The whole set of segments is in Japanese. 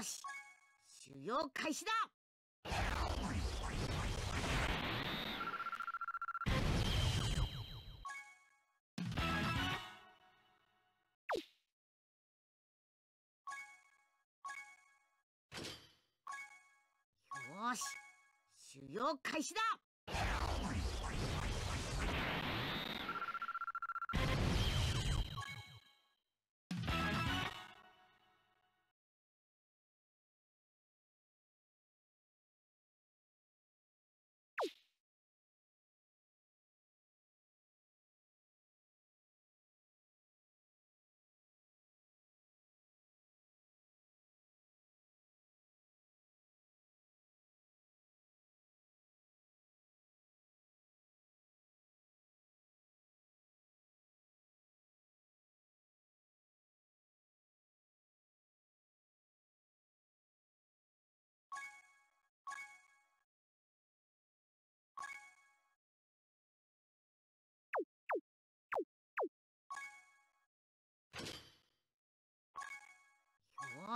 よし修行開始だ。よし修行開始だ。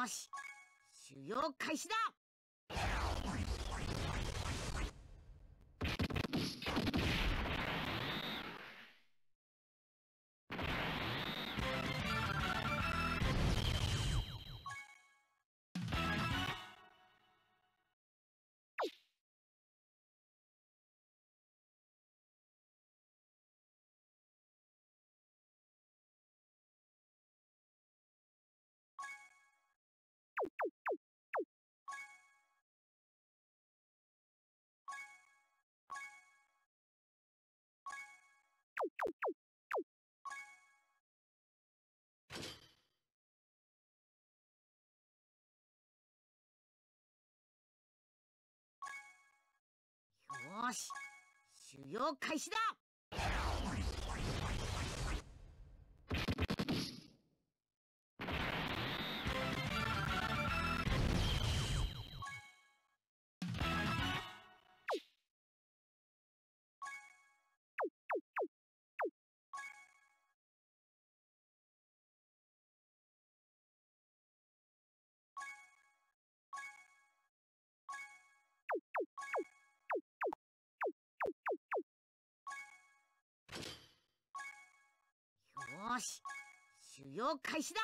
よし。修行開始だ。よし修行開始だ。よし。修行開始だ。